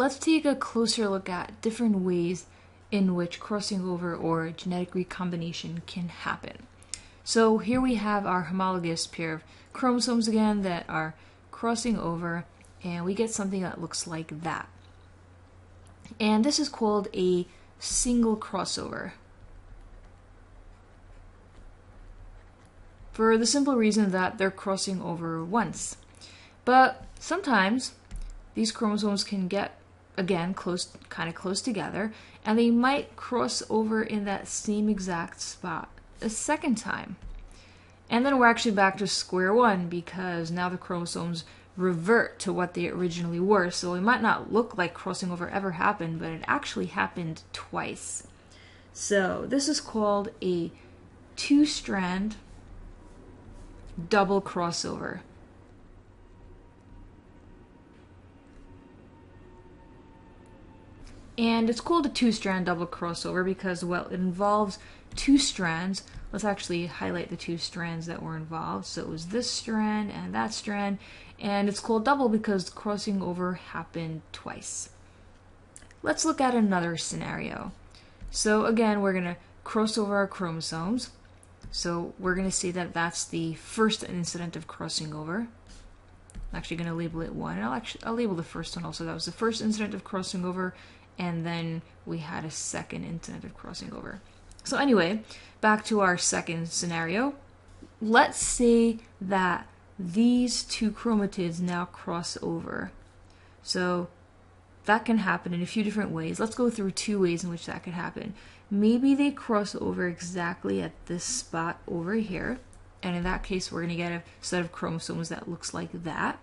let's take a closer look at different ways in which crossing over or genetic recombination can happen. So here we have our homologous pair of chromosomes again that are crossing over, and we get something that looks like that. And this is called a single crossover. For the simple reason that they're crossing over once. But sometimes these chromosomes can get again close kind of close together and they might cross over in that same exact spot a second time. And then we're actually back to square one because now the chromosomes revert to what they originally were. So it might not look like crossing over ever happened, but it actually happened twice. So this is called a two strand double crossover. And it's called a two strand double crossover because, well, it involves two strands. Let's actually highlight the two strands that were involved. So it was this strand and that strand. And it's called double because crossing over happened twice. Let's look at another scenario. So again, we're going to cross over our chromosomes. So we're going to see that that's the first incident of crossing over. I'm actually going to label it one. And I'll actually I'll label the first one also. That was the first incident of crossing over, and then we had a second incident of crossing over. So anyway, back to our second scenario. Let's say that these two chromatids now cross over. So that can happen in a few different ways. Let's go through two ways in which that could happen. Maybe they cross over exactly at this spot over here. And in that case, we're going to get a set of chromosomes that looks like that.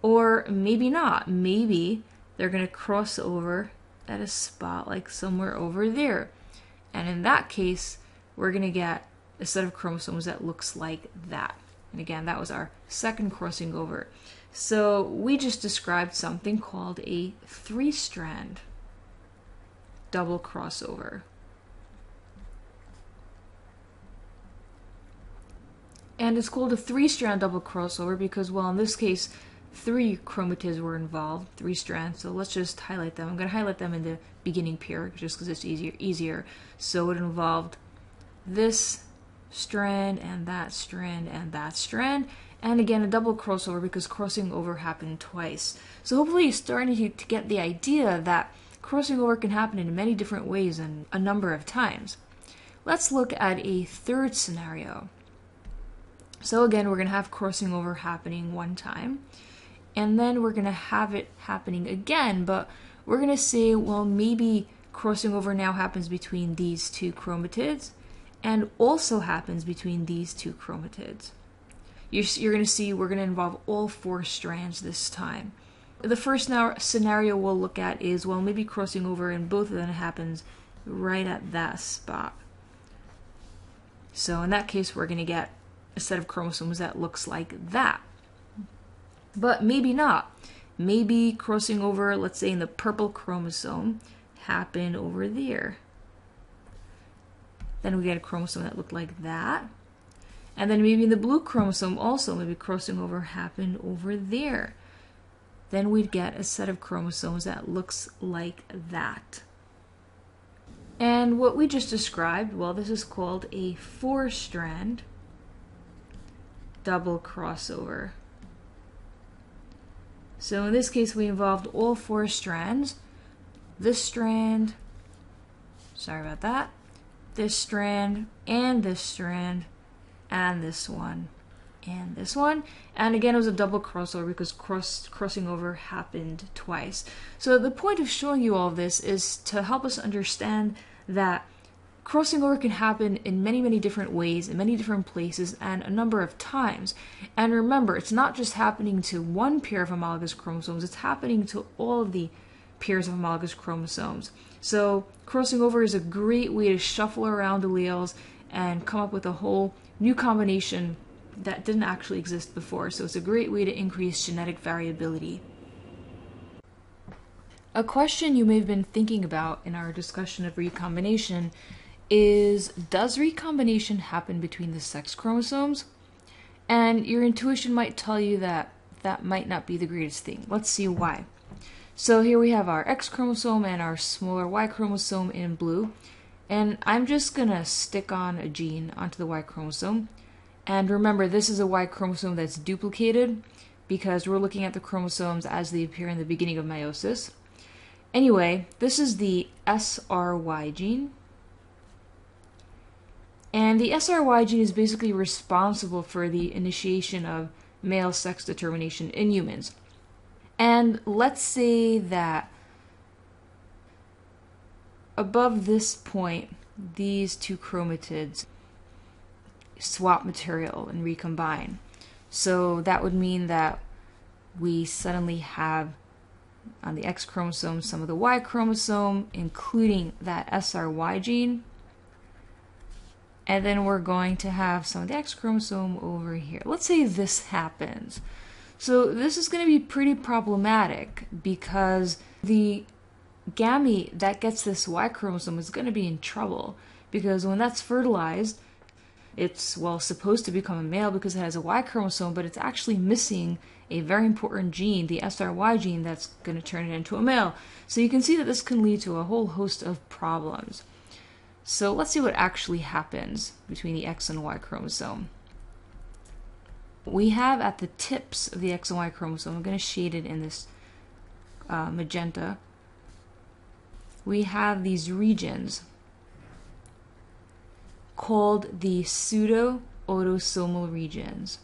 Or maybe not. Maybe they're going to cross over at a spot like somewhere over there. And in that case, we're going to get a set of chromosomes that looks like that. And again, that was our second crossing over. So we just described something called a three strand double crossover. And it's called a three strand double crossover because, well, in this case, three chromatids were involved, three strands. So let's just highlight them. I'm going to highlight them in the beginning pair just because it's easier. Easier. So it involved this strand and that strand and that strand. And again, a double crossover because crossing over happened twice. So hopefully you're starting to, to get the idea that crossing over can happen in many different ways and a number of times. Let's look at a third scenario. So again, we're going to have crossing over happening one time and then we're going to have it happening again, but we're going to say, well, maybe crossing over now happens between these two chromatids and also happens between these two chromatids. You're, you're going to see we're going to involve all four strands this time. The first now scenario we'll look at is, well, maybe crossing over and both of them happens right at that spot. So in that case, we're going to get a set of chromosomes that looks like that. But maybe not. Maybe crossing over, let's say in the purple chromosome, happened over there. Then we get a chromosome that looked like that. And then maybe in the blue chromosome also, maybe crossing over happened over there. Then we'd get a set of chromosomes that looks like that. And what we just described, well, this is called a four strand double crossover. So in this case, we involved all four strands. This strand, sorry about that, this strand, and this strand, and this one, and this one. And again, it was a double crossover because cross, crossing over happened twice. So the point of showing you all this is to help us understand that crossing over can happen in many, many different ways, in many different places, and a number of times. And remember, it's not just happening to one pair of homologous chromosomes, it's happening to all of the pairs of homologous chromosomes. So, crossing over is a great way to shuffle around alleles and come up with a whole new combination that didn't actually exist before. So, it's a great way to increase genetic variability. A question you may have been thinking about in our discussion of recombination is does recombination happen between the sex chromosomes? And your intuition might tell you that that might not be the greatest thing. Let's see why. So here we have our X chromosome and our smaller Y chromosome in blue. And I'm just gonna stick on a gene onto the Y chromosome. And remember, this is a Y chromosome that's duplicated because we're looking at the chromosomes as they appear in the beginning of meiosis. Anyway, this is the SRY gene. And the SRY gene is basically responsible for the initiation of male sex determination in humans. And let's say that above this point, these two chromatids swap material and recombine. So that would mean that we suddenly have on the X chromosome some of the Y chromosome, including that SRY gene. And then we're going to have some of the X chromosome over here. Let's say this happens. So this is going to be pretty problematic because the gamete that gets this Y chromosome is going to be in trouble because when that's fertilized, it's well supposed to become a male because it has a Y chromosome, but it's actually missing a very important gene, the SRY gene, that's going to turn it into a male. So you can see that this can lead to a whole host of problems. So let's see what actually happens between the X and Y chromosome. We have at the tips of the X and Y chromosome, I'm going to shade it in this uh, magenta, we have these regions called the pseudo autosomal regions.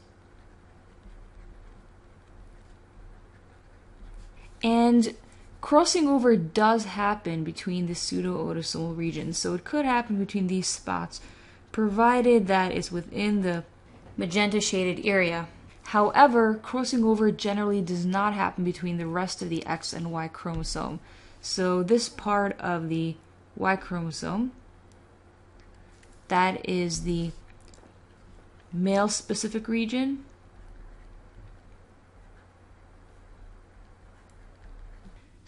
And crossing over does happen between the pseudo autosomal regions, so it could happen between these spots, provided that it's within the magenta shaded area. However, crossing over generally does not happen between the rest of the X and Y chromosome. So, this part of the Y chromosome that is the male specific region.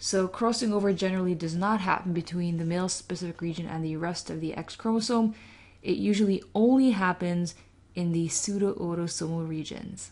So crossing over generally does not happen between the male specific region and the rest of the X chromosome. It usually only happens in the pseudo autosomal regions.